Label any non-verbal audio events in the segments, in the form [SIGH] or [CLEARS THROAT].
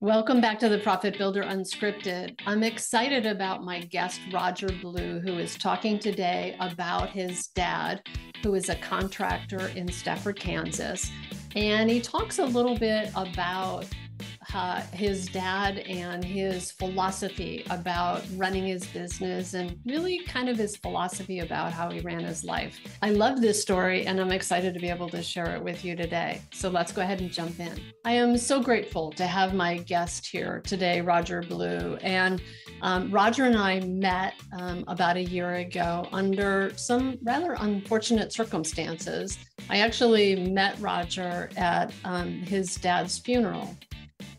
Welcome back to the Profit Builder Unscripted. I'm excited about my guest, Roger Blue, who is talking today about his dad, who is a contractor in Stafford, Kansas. And he talks a little bit about uh, his dad and his philosophy about running his business and really kind of his philosophy about how he ran his life. I love this story and I'm excited to be able to share it with you today. So let's go ahead and jump in. I am so grateful to have my guest here today, Roger Blue. And um, Roger and I met um, about a year ago under some rather unfortunate circumstances. I actually met Roger at um, his dad's funeral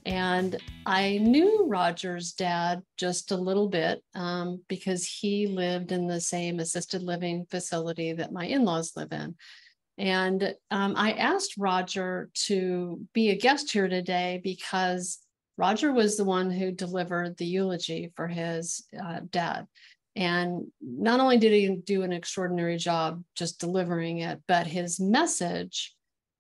and I knew Roger's dad just a little bit um, because he lived in the same assisted living facility that my in laws live in. And um, I asked Roger to be a guest here today because Roger was the one who delivered the eulogy for his uh, dad. And not only did he do an extraordinary job just delivering it, but his message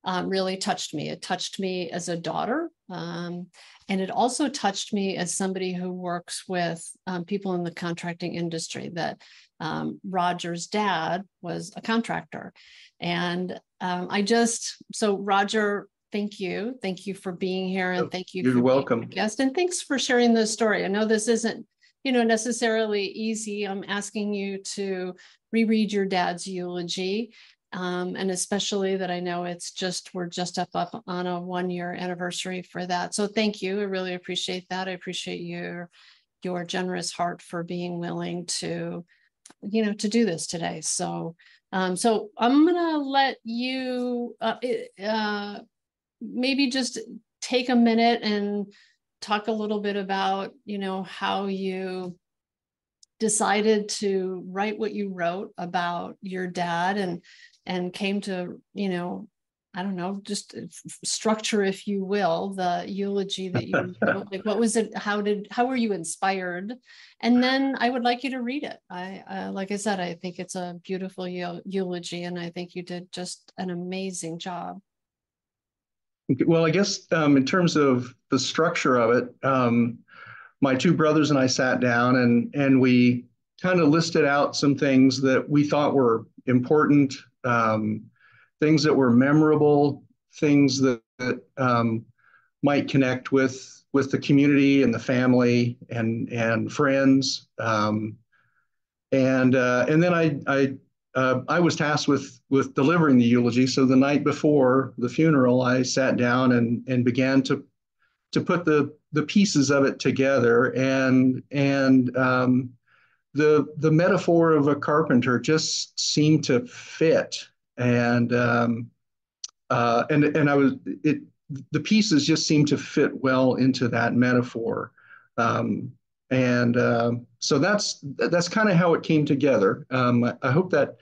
um, really touched me. It touched me as a daughter. Um, and it also touched me as somebody who works with um, people in the contracting industry that um, Roger's dad was a contractor. And um, I just, so Roger, thank you. Thank you for being here and thank you. You're welcome. Guest and thanks for sharing this story. I know this isn't, you know, necessarily easy. I'm asking you to reread your dad's eulogy um, and especially that I know it's just we're just up up on a one year anniversary for that. So thank you. I really appreciate that. I appreciate your your generous heart for being willing to, you know, to do this today. So um, so I'm gonna let you uh, uh, maybe just take a minute and talk a little bit about you know how you decided to write what you wrote about your dad and and came to you know i don't know just structure if you will the eulogy that you [LAUGHS] wrote like what was it how did how were you inspired? And then i would like you to read it. I uh, like i said i think it's a beautiful eulogy and i think you did just an amazing job. Well i guess um, in terms of the structure of it um, my two brothers and i sat down and and we kind of listed out some things that we thought were important um, things that were memorable, things that, that um, might connect with with the community and the family and and friends. Um, and uh, and then I I uh, I was tasked with with delivering the eulogy. So the night before the funeral, I sat down and and began to to put the the pieces of it together. And and um, the the metaphor of a carpenter just seemed to fit, and um, uh, and and I was it the pieces just seemed to fit well into that metaphor, um, and uh, so that's that's kind of how it came together. Um, I, I, hope that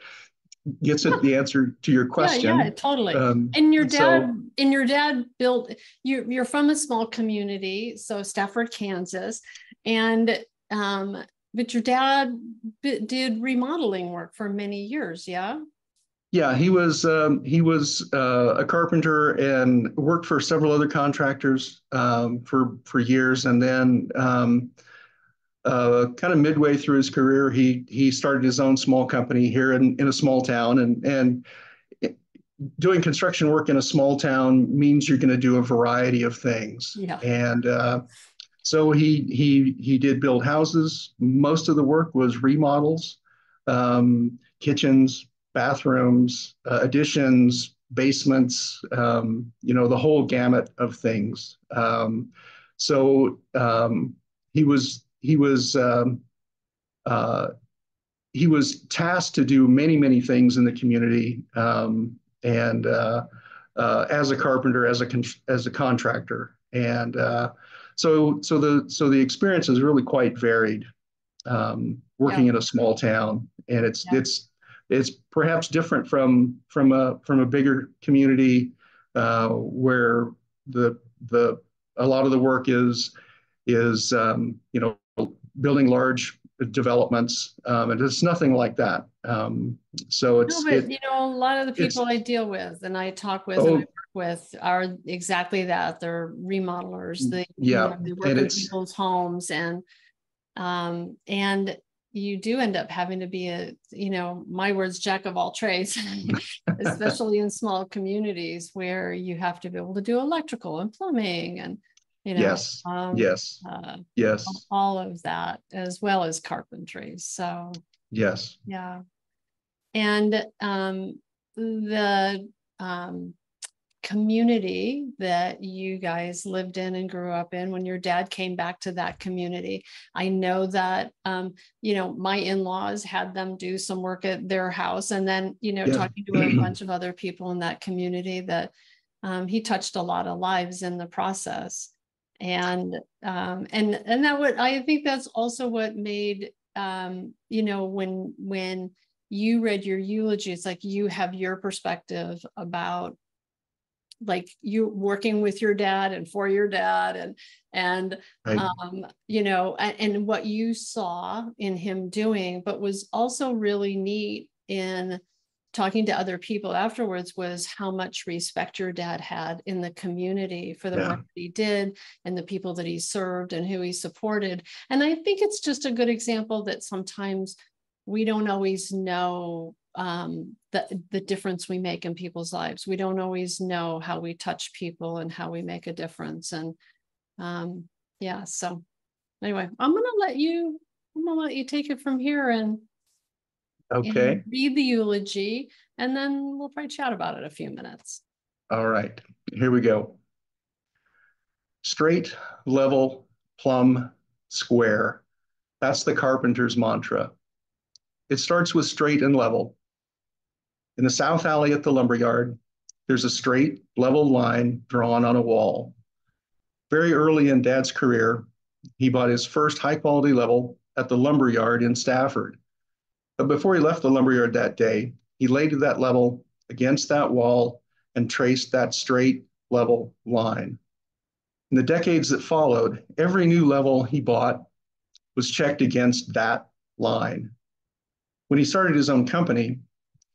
gets at the answer to your [LAUGHS] question. Yeah, yeah, totally. Um, and your dad, so, and your dad built. You're you're from a small community, so Stafford, Kansas, and um, but your dad did remodeling work for many years, yeah? Yeah, he was um, he was uh, a carpenter and worked for several other contractors um, for for years, and then um, uh, kind of midway through his career, he he started his own small company here in, in a small town, and and doing construction work in a small town means you're going to do a variety of things. Yeah. And uh, so he he he did build houses. Most of the work was remodels, um, kitchens, bathrooms, uh, additions, basements. Um, you know the whole gamut of things. Um, so um, he was he was um, uh, he was tasked to do many many things in the community um, and uh, uh, as a carpenter as a as a contractor and uh, so so the so the experience is really quite varied. Um, working yeah. in a small town, and it's yeah. it's it's perhaps different from from a from a bigger community uh, where the the a lot of the work is is um, you know building large developments um, and it's nothing like that um, so it's no, but it, you know a lot of the people i deal with and i talk with oh, and with are exactly that. They're remodelers. Mm, they yeah, you know, they work in people's homes and um and you do end up having to be a you know my words jack of all trades [LAUGHS] especially in small communities where you have to be able to do electrical and plumbing and you know yes um, yes uh, yes all of that as well as carpentry so yes yeah and um the um community that you guys lived in and grew up in when your dad came back to that community i know that um, you know my in-laws had them do some work at their house and then you know yeah. talking to a [CLEARS THROAT] bunch of other people in that community that um, he touched a lot of lives in the process and um, and and that would i think that's also what made um, you know when when you read your eulogy it's like you have your perspective about like you working with your dad and for your dad and and right. um, you know and, and what you saw in him doing but was also really neat in talking to other people afterwards was how much respect your dad had in the community for the yeah. work that he did and the people that he served and who he supported and i think it's just a good example that sometimes we don't always know um, the, the difference we make in people's lives. We don't always know how we touch people and how we make a difference. And um, yeah, so anyway, I'm gonna let you. I'm gonna let you take it from here and okay and read the eulogy, and then we'll probably chat about it a few minutes. All right, here we go. Straight, level, plumb, square. That's the carpenter's mantra. It starts with straight and level. In the south alley at the lumberyard, there's a straight, level line drawn on a wall. Very early in Dad's career, he bought his first high quality level at the lumberyard in Stafford. But before he left the lumberyard that day, he laid that level against that wall and traced that straight, level line. In the decades that followed, every new level he bought was checked against that line. When he started his own company,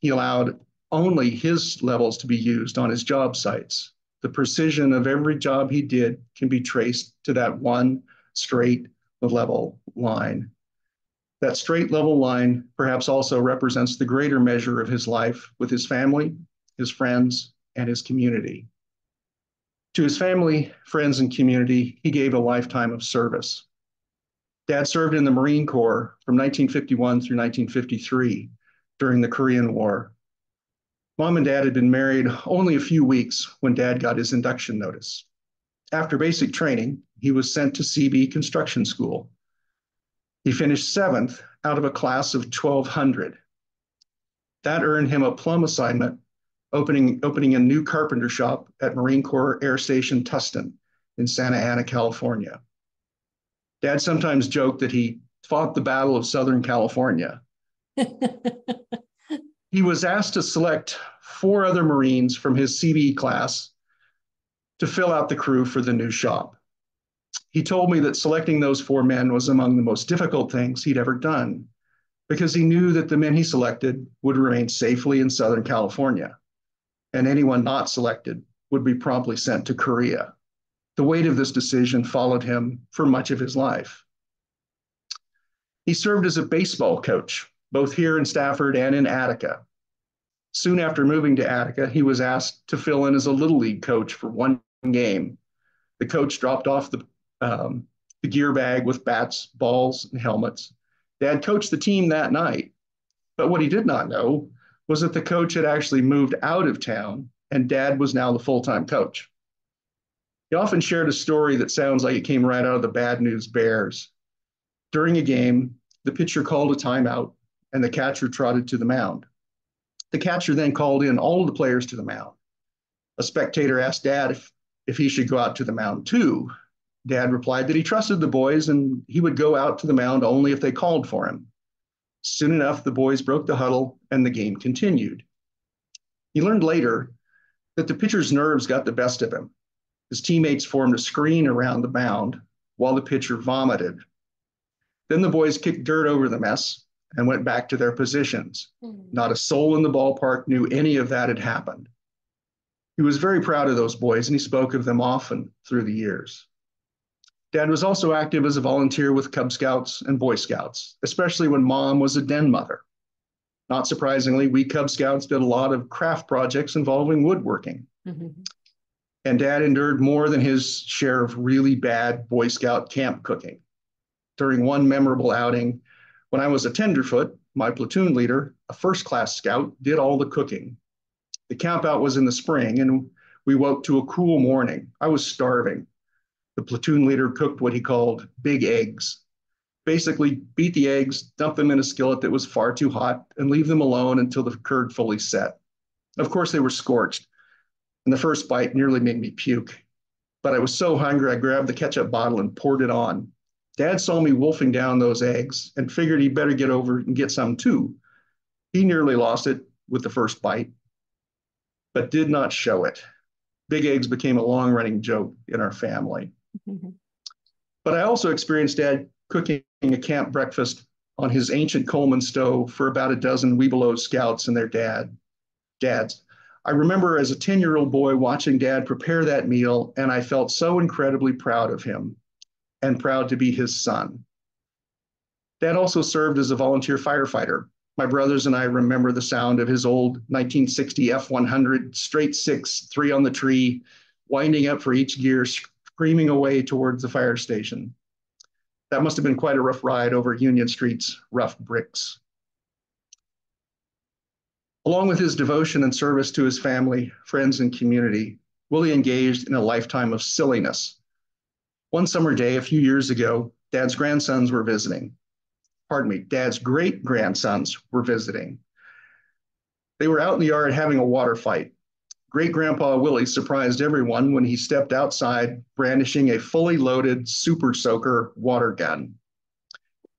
he allowed only his levels to be used on his job sites. The precision of every job he did can be traced to that one straight level line. That straight level line perhaps also represents the greater measure of his life with his family, his friends, and his community. To his family, friends, and community, he gave a lifetime of service. Dad served in the Marine Corps from 1951 through 1953 during the Korean War. Mom and dad had been married only a few weeks when dad got his induction notice. After basic training, he was sent to CB Construction School. He finished seventh out of a class of 1,200. That earned him a plum assignment, opening, opening a new carpenter shop at Marine Corps Air Station Tustin in Santa Ana, California. Dad sometimes joked that he fought the Battle of Southern California [LAUGHS] he was asked to select four other Marines from his CB class to fill out the crew for the new shop. He told me that selecting those four men was among the most difficult things he'd ever done because he knew that the men he selected would remain safely in Southern California, and anyone not selected would be promptly sent to Korea. The weight of this decision followed him for much of his life. He served as a baseball coach both here in Stafford and in Attica. Soon after moving to Attica, he was asked to fill in as a Little League coach for one game. The coach dropped off the, um, the gear bag with bats, balls, and helmets. Dad coached the team that night. But what he did not know was that the coach had actually moved out of town and dad was now the full time coach. He often shared a story that sounds like it came right out of the Bad News Bears. During a game, the pitcher called a timeout and the catcher trotted to the mound. The catcher then called in all of the players to the mound. A spectator asked Dad if, if he should go out to the mound too. Dad replied that he trusted the boys and he would go out to the mound only if they called for him. Soon enough, the boys broke the huddle and the game continued. He learned later that the pitcher's nerves got the best of him. His teammates formed a screen around the mound while the pitcher vomited. Then the boys kicked dirt over the mess and went back to their positions. Mm-hmm. Not a soul in the ballpark knew any of that had happened. He was very proud of those boys and he spoke of them often through the years. Dad was also active as a volunteer with Cub Scouts and Boy Scouts, especially when mom was a den mother. Not surprisingly, we Cub Scouts did a lot of craft projects involving woodworking. Mm-hmm. And dad endured more than his share of really bad Boy Scout camp cooking. During one memorable outing, when I was a tenderfoot, my platoon leader, a first class scout, did all the cooking. The camp out was in the spring, and we woke to a cool morning. I was starving. The platoon leader cooked what he called big eggs. Basically, beat the eggs, dump them in a skillet that was far too hot, and leave them alone until the curd fully set. Of course, they were scorched, and the first bite nearly made me puke. But I was so hungry, I grabbed the ketchup bottle and poured it on. Dad saw me wolfing down those eggs and figured he'd better get over and get some too. He nearly lost it with the first bite, but did not show it. Big eggs became a long running joke in our family. Mm-hmm. But I also experienced Dad cooking a camp breakfast on his ancient Coleman stove for about a dozen Webelos scouts and their dad, dads. I remember as a 10 year old boy watching dad prepare that meal, and I felt so incredibly proud of him and proud to be his son. Dad also served as a volunteer firefighter. My brothers and I remember the sound of his old 1960 F 100 straight six, three on the tree, winding up for each gear, screaming away towards the fire station. That must have been quite a rough ride over Union Street's rough bricks. Along with his devotion and service to his family, friends, and community, Willie engaged in a lifetime of silliness. One summer day a few years ago, Dad's grandsons were visiting. Pardon me, Dad's great grandsons were visiting. They were out in the yard having a water fight. Great Grandpa Willie surprised everyone when he stepped outside brandishing a fully loaded super soaker water gun.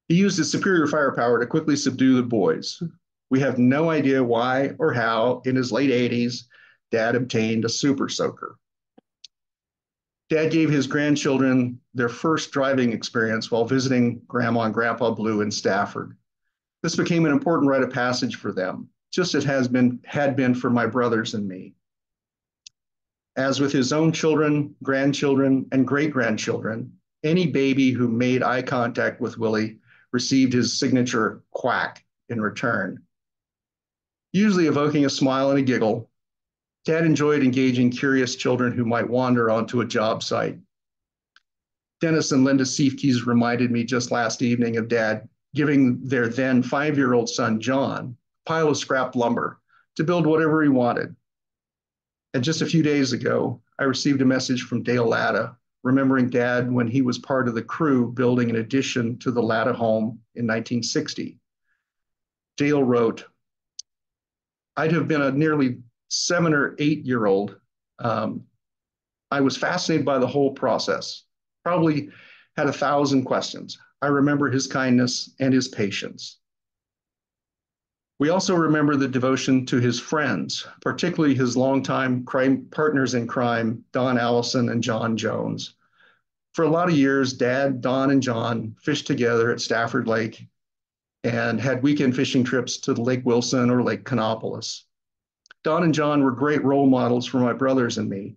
He used his superior firepower to quickly subdue the boys. We have no idea why or how, in his late 80s, Dad obtained a super soaker. Dad gave his grandchildren their first driving experience while visiting Grandma and Grandpa Blue in Stafford. This became an important rite of passage for them, just as it has been had been for my brothers and me. As with his own children, grandchildren, and great grandchildren, any baby who made eye contact with Willie received his signature quack in return, usually evoking a smile and a giggle. Dad enjoyed engaging curious children who might wander onto a job site. Dennis and Linda Siefkes reminded me just last evening of Dad giving their then five year old son, John, a pile of scrap lumber to build whatever he wanted. And just a few days ago, I received a message from Dale Latta, remembering Dad when he was part of the crew building an addition to the Latta home in 1960. Dale wrote, I'd have been a nearly seven or eight year old. Um, I was fascinated by the whole process, probably had a thousand questions. I remember his kindness and his patience. We also remember the devotion to his friends, particularly his longtime crime partners in crime, Don Allison and John Jones. For a lot of years, Dad, Don, and John fished together at Stafford Lake and had weekend fishing trips to Lake Wilson or Lake Kanopolis. Don and John were great role models for my brothers and me.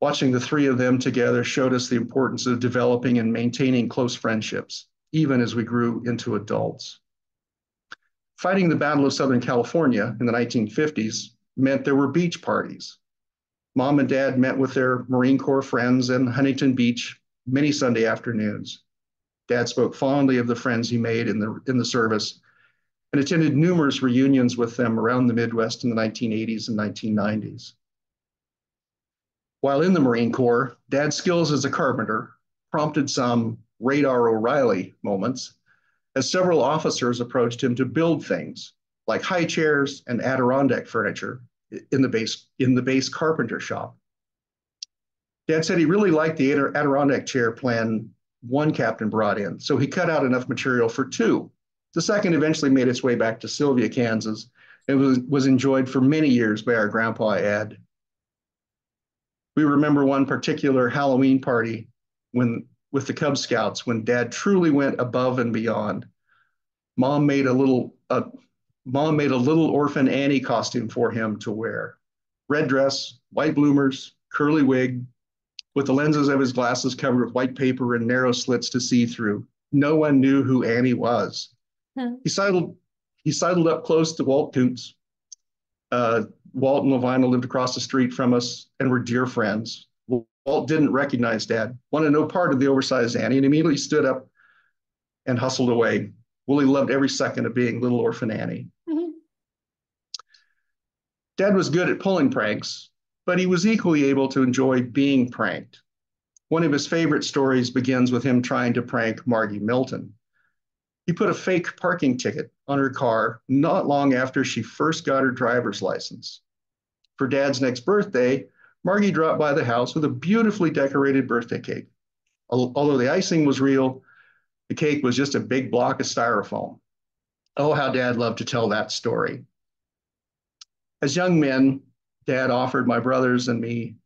Watching the three of them together showed us the importance of developing and maintaining close friendships, even as we grew into adults. Fighting the Battle of Southern California in the 1950s meant there were beach parties. Mom and dad met with their Marine Corps friends in Huntington Beach many Sunday afternoons. Dad spoke fondly of the friends he made in the, in the service and attended numerous reunions with them around the Midwest in the 1980s and 1990s. While in the Marine Corps, Dad's skills as a carpenter prompted some radar O'Reilly moments as several officers approached him to build things like high chairs and Adirondack furniture in the base in the base carpenter shop. Dad said he really liked the Adirondack chair plan one captain brought in, so he cut out enough material for two. The second eventually made its way back to Sylvia, Kansas, and was, was enjoyed for many years by our grandpa Ed. We remember one particular Halloween party when with the Cub Scouts when dad truly went above and beyond. Mom made a little uh, mom made a little orphan Annie costume for him to wear. red dress, white bloomers, curly wig, with the lenses of his glasses covered with white paper and narrow slits to see through. No one knew who Annie was. Hmm. He sidled he sidled up close to Walt Kuntz. Uh, Walt and Levina lived across the street from us and were dear friends. Walt didn't recognize Dad, wanted no part of the oversized Annie, and immediately stood up and hustled away. Willie loved every second of being little orphan Annie. Mm-hmm. Dad was good at pulling pranks, but he was equally able to enjoy being pranked. One of his favorite stories begins with him trying to prank Margie Milton. He put a fake parking ticket on her car not long after she first got her driver's license. For Dad's next birthday, Margie dropped by the house with a beautifully decorated birthday cake. Although the icing was real, the cake was just a big block of styrofoam. Oh, how Dad loved to tell that story. As young men, Dad offered my brothers and me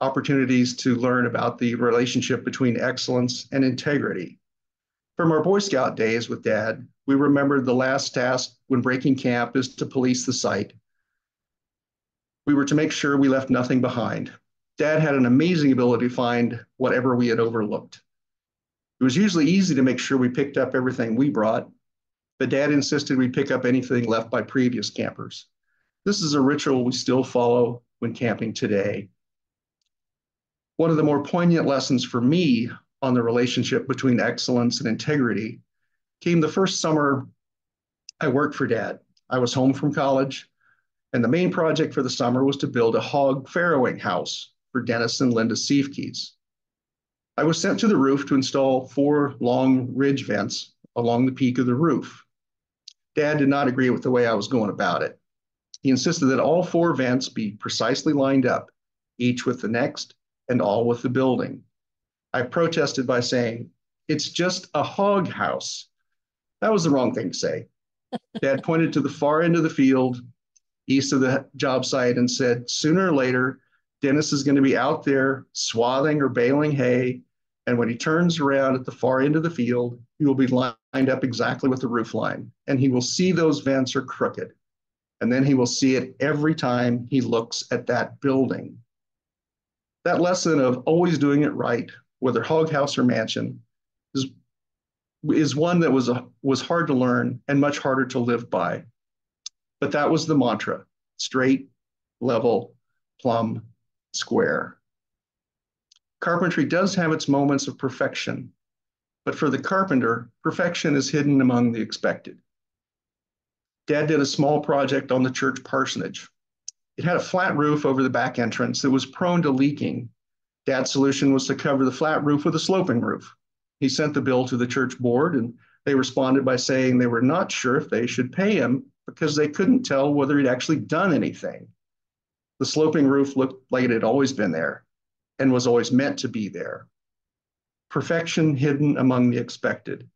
opportunities to learn about the relationship between excellence and integrity. From our Boy Scout days with Dad, we remembered the last task when breaking camp is to police the site. We were to make sure we left nothing behind. Dad had an amazing ability to find whatever we had overlooked. It was usually easy to make sure we picked up everything we brought, but Dad insisted we pick up anything left by previous campers. This is a ritual we still follow when camping today. One of the more poignant lessons for me on the relationship between excellence and integrity came the first summer I worked for Dad. I was home from college, and the main project for the summer was to build a hog farrowing house for Dennis and Linda Siefke's. I was sent to the roof to install four long ridge vents along the peak of the roof. Dad did not agree with the way I was going about it. He insisted that all four vents be precisely lined up, each with the next and all with the building. I protested by saying, It's just a hog house. That was the wrong thing to say. [LAUGHS] Dad pointed to the far end of the field, east of the job site, and said, Sooner or later, Dennis is going to be out there swathing or baling hay. And when he turns around at the far end of the field, he will be lined up exactly with the roof line. And he will see those vents are crooked and then he will see it every time he looks at that building. That lesson of always doing it right, whether hog house or mansion, is, is one that was, a, was hard to learn and much harder to live by. But that was the mantra straight, level, plumb, square. Carpentry does have its moments of perfection, but for the carpenter, perfection is hidden among the expected. Dad did a small project on the church parsonage. It had a flat roof over the back entrance that was prone to leaking. Dad's solution was to cover the flat roof with a sloping roof. He sent the bill to the church board, and they responded by saying they were not sure if they should pay him because they couldn't tell whether he'd actually done anything. The sloping roof looked like it had always been there and was always meant to be there. Perfection hidden among the expected.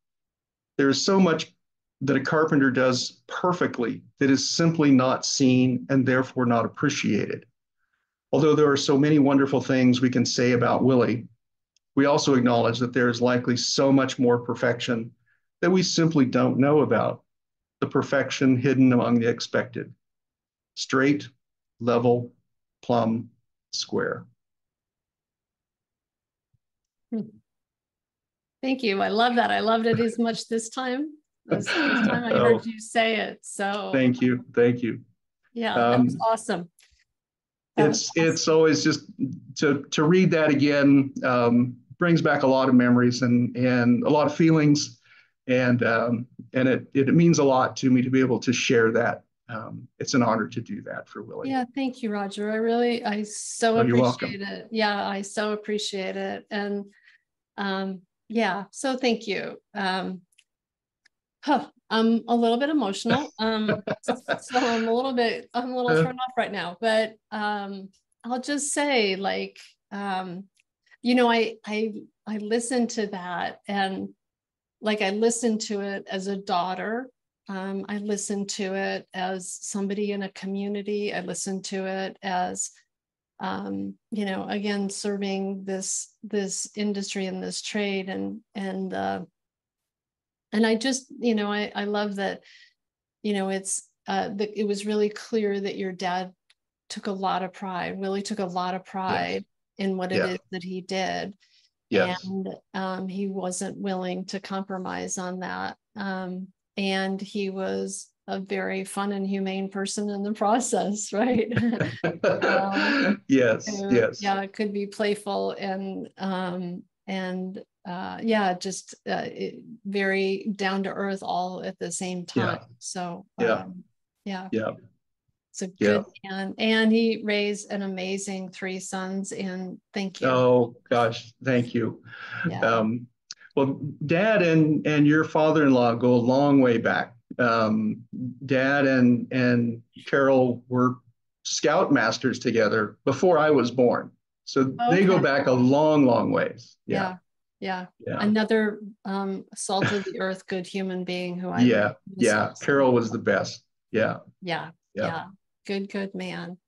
There is so much that a carpenter does perfectly that is simply not seen and therefore not appreciated. Although there are so many wonderful things we can say about Willie, we also acknowledge that there is likely so much more perfection that we simply don't know about. The perfection hidden among the expected. Straight, level, plumb, square. Thank you. I love that. I loved it as much this time this, this time I [LAUGHS] heard oh. you say it. So thank you, thank you. Yeah, um, that was awesome. It's it's always just to to read that again um, brings back a lot of memories and and a lot of feelings, and um, and it it means a lot to me to be able to share that. Um, it's an honor to do that for Willie. Yeah, thank you, Roger. I really I so oh, appreciate it. Yeah, I so appreciate it, and um, yeah, so thank you. Um, huh, I'm a little bit emotional. [LAUGHS] Um, so I'm a little bit, I'm a little thrown off right now, but um, I'll just say like, um, you know, I, I, I listened to that and like I listened to it as a daughter. Um, I listened to it as somebody in a community. I listened to it as, um, you know, again, serving this, this industry and this trade and, and, uh, and I just, you know, I, I love that, you know, it's, uh, that it was really clear that your dad took a lot of pride. really took a lot of pride in what it yeah. is that he did. Yes. And um, he wasn't willing to compromise on that. Um, and he was a very fun and humane person in the [LAUGHS] process, right? [LAUGHS] um, yes, yes. Yeah, it could be playful and um, and uh, yeah, just uh, it, very down to earth all at the same time. Yeah. So yeah, um, yeah, yeah. It's a good yeah. man, and he raised an amazing three sons. And thank you. Oh gosh, thank you. Yeah. Um, well, Dad and and your father-in-law go a long way back. Um, Dad and and Carol were scout masters together before I was born. So okay. they go back a long, long ways. Yeah. yeah. Yeah. Another um, salt of the earth, good human being who I yeah yeah Carol was the best. Yeah. Yeah. Yeah. yeah. Good, good man.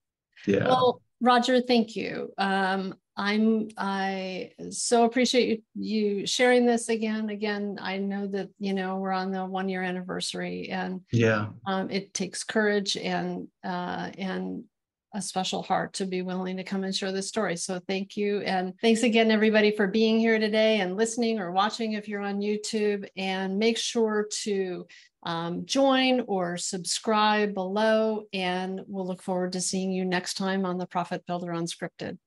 Yeah. Well, Roger, thank you. Um, I'm I so appreciate you, you sharing this again. Again, I know that you know we're on the one year anniversary, and yeah, um, it takes courage and uh, and a special heart to be willing to come and share this story. So thank you. And thanks again, everybody, for being here today and listening or watching if you're on YouTube. And make sure to um, join or subscribe below. And we'll look forward to seeing you next time on the Profit Builder Unscripted.